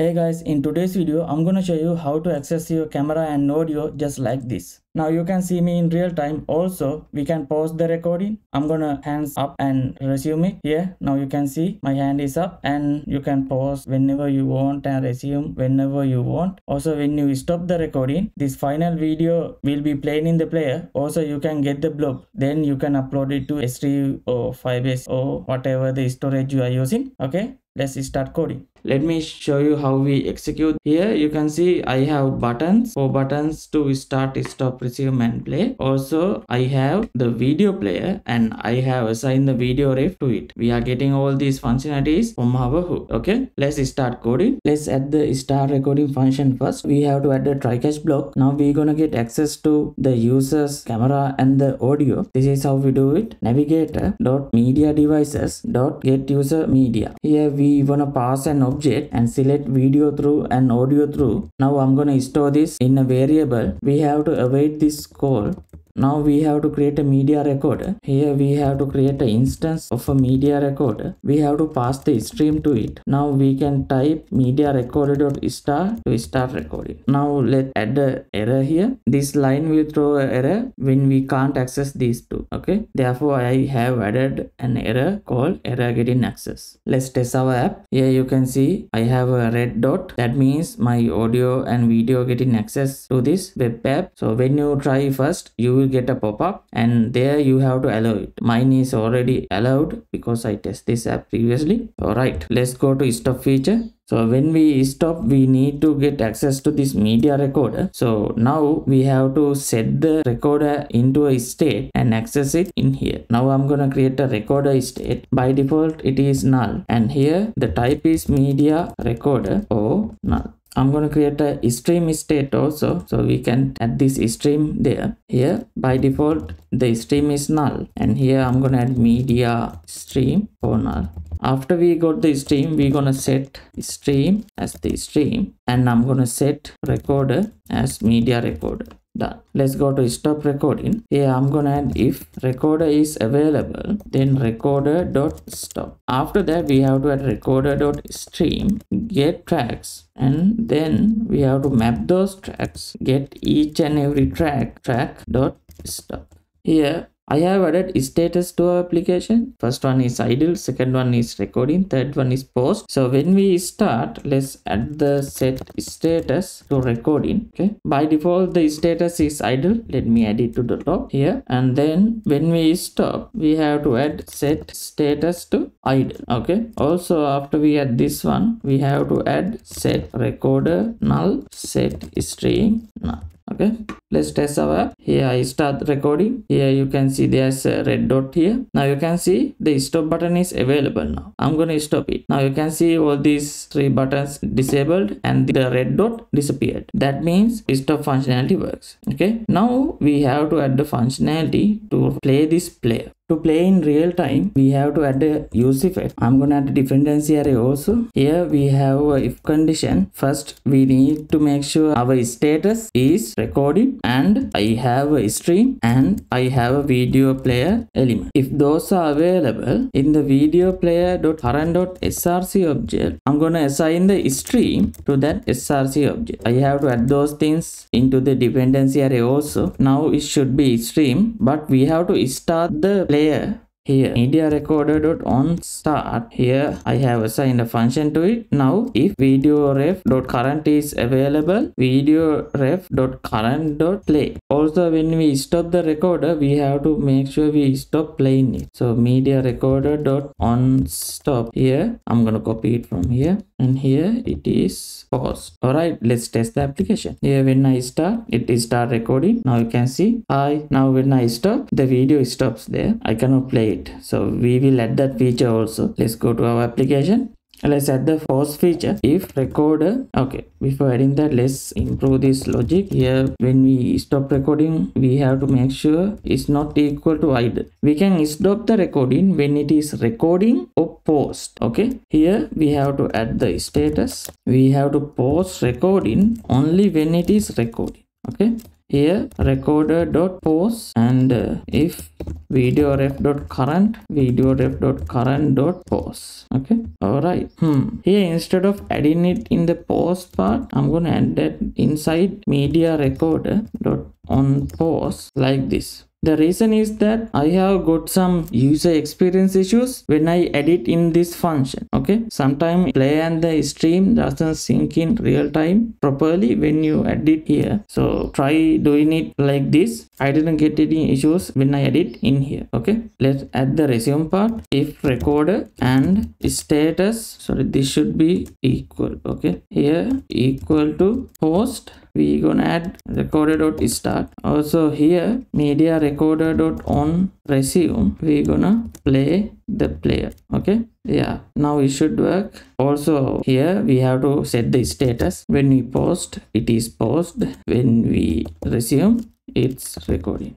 Hey guys, in today's video, I'm gonna show you how to access your camera and audio just like this. Now you can see me in real time. Also, we can pause the recording. I'm gonna hands up and resume it. Here, now you can see my hand is up and you can pause whenever you want and resume whenever you want. Also, when you stop the recording, this final video will be playing in the player. Also, you can get the blob. Then you can upload it to S3 or Firebase or whatever the storage you are using. Okay, let's start coding let me show you how we execute. Here you can see i have buttons. Four buttons to start stop resume and play. Also i have the video player and i have assigned the video ref to it. We are getting all these functionalities from our hook okay? Let's start coding. Let's add the start recording function first. We have to add the try catch block. Now we're gonna get access to the user's camera and the audio. This is how we do it. Navigator dot media devices dot get user media. Here we wanna pass an object and select video through and audio through. Now I'm gonna store this in a variable. We have to await this call now we have to create a media recorder here we have to create an instance of a media recorder we have to pass the stream to it. Now we can type media recorder dot start to start recording now let's add the error here. This line will throw an error when we can't access these two okay? Therefore i have added an error called error getting access. Let's test our app. Here you can see i have a red dot. That means my audio and video getting access to this web app. So when you try first you will get a pop-up and there you have to allow it. Mine is already allowed because i test this app previously. All right let's go to stop feature. So when we stop we need to get access to this media recorder. So now we have to set the recorder into a state and access it in here. Now i'm gonna create a recorder state. By default it is null. And here the type is media recorder or null I'm going to create a stream state also. So we can add this stream there. Here by default the stream is null and here I'm going to add media stream or null. After we got the stream we're going to set stream as the stream and I'm going to set recorder as media recorder done let's go to stop recording. Here i'm gonna add if recorder is available then recorder dot stop. After that we have to add recorder dot stream get tracks and then we have to map those tracks get each and every track track dot stop. Here I have added status to our application. First one is idle, second one is recording, third one is post. So when we start, let's add the set status to recording. Okay. By default, the status is idle. Let me add it to the top here. And then when we stop, we have to add set status to idle. Okay. Also, after we add this one, we have to add set recorder null, set stream null okay let's test our here i start recording. Here you can see there's a red dot here. Now you can see the stop button is available now. I'm going to stop it. Now you can see all these three buttons disabled and the red dot disappeared. That means stop functionality works okay? Now we have to add the functionality to play this player. To play in real time we have to add a use effect. I'm gonna add a dependency array also. Here we have a if condition. First we need to make sure our status is recording and i have a stream and i have a video player element. If those are available in the video player dot src object i'm gonna assign the stream to that src object. I have to add those things into the dependency array also. Now it should be stream but we have to start the player here media recorder dot on start here. I have assigned a function to it. Now if video ref dot current is available video ref dot current dot play. Also when we stop the recorder we have to make sure we stop playing it. So media recorder dot on stop here. I'm gonna copy it from here and here it is paused all right let's test the application. Here when i start it is start recording. Now you can see. I now when i stop the video stops there. I cannot play it. So we will add that feature also. Let's go to our application. Let's add the pause feature. If recorder okay before adding that let's improve this logic. Here when we stop recording we have to make sure it's not equal to idle we can stop the recording when it is recording or post okay? Here we have to add the status. We have to post recording only when it is recording okay? Here recorder dot pause and uh, if video ref dot current video ref dot current dot pause okay? All right hmm. Here instead of adding it in the post part i'm gonna add that inside media recorder dot on pause like this the reason is that I have got some user experience issues when I edit in this function. Okay, sometimes play and the stream doesn't sync in real time properly when you edit here. So try doing it like this. I didn't get any issues when I edit in here. Okay, let's add the resume part. If recorder and status, sorry, this should be equal. Okay, here equal to post we gonna add recorder dot start. Also here media recorder dot on resume we gonna play the player okay? Yeah now it should work. Also here we have to set the status. When we post it is post. When we resume it's recording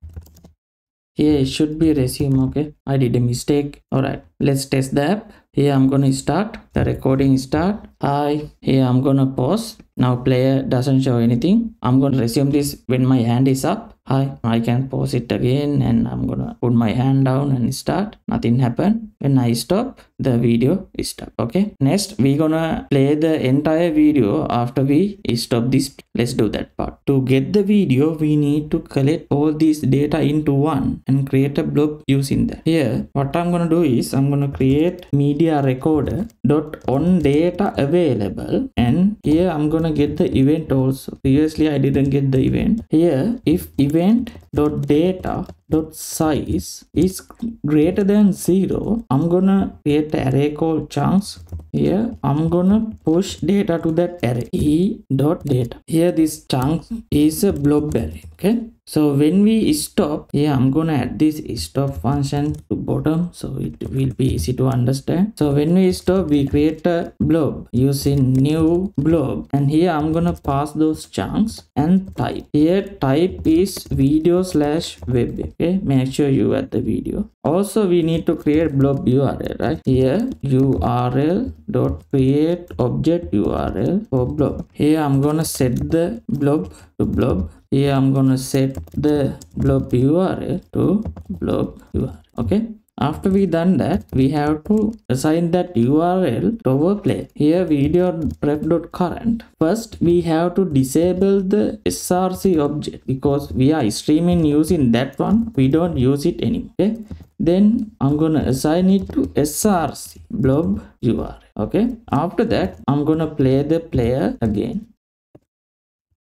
here it should be resume okay? I did a mistake. All right let's test the app. Here i'm gonna start. The recording start. Hi here i'm gonna pause. Now player doesn't show anything. I'm gonna resume this when my hand is up hi i can pause it again and i'm gonna put my hand down and start. Nothing happened. When i stop the video is stop okay? Next we're gonna play the entire video after we stop this. Let's do that part. To get the video we need to collect all this data into one and create a blob using that. Here what i'm gonna do is i'm gonna create media recorder dot on data available. And here i'm gonna get the event also. Previously i didn't get the event. Here if event dot data dot size is greater than zero i'm gonna create an array called chunks. Here i'm gonna push data to that array. E dot data. Here this chunk is a blob array okay? So when we stop here i'm gonna add this stop function to bottom so it will be easy to understand. So when we stop we create a blob using new blob. And here i'm gonna pass those chunks and type. Here type is video slash web okay? Make sure you add the video. Also we need to create blob url right? Here url dot create object url for blob. Here i'm gonna set the blob to blob. Here i'm gonna set the blob url to blob url okay after we done that we have to assign that url to our play. Here video ref.current first we have to disable the src object because we are streaming using that one. We don't use it anymore okay? Then i'm gonna assign it to src blob url okay? After that i'm gonna play the player again.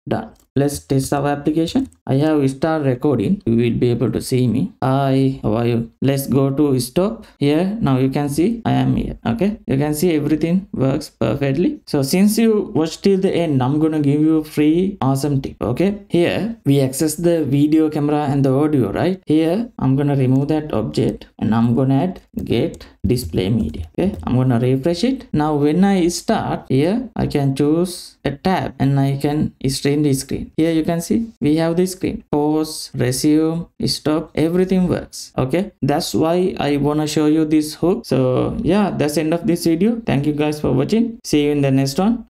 Done let's test our application. I have start recording. You will be able to see me. Hi how are you? Let's go to stop. Here now you can see i am here okay? You can see everything works perfectly. So since you watch till the end i'm gonna give you a free awesome tip okay? Here we access the video camera and the audio right? Here i'm gonna remove that object and i'm gonna add get display media. Okay i'm gonna refresh it. Now when i start here i can choose a tab and i can stream the screen. Here you can see we have the screen. Pause resume stop everything works. Okay that's why i want to show you this hook. So yeah that's end of this video. Thank you guys for watching. See you in the next one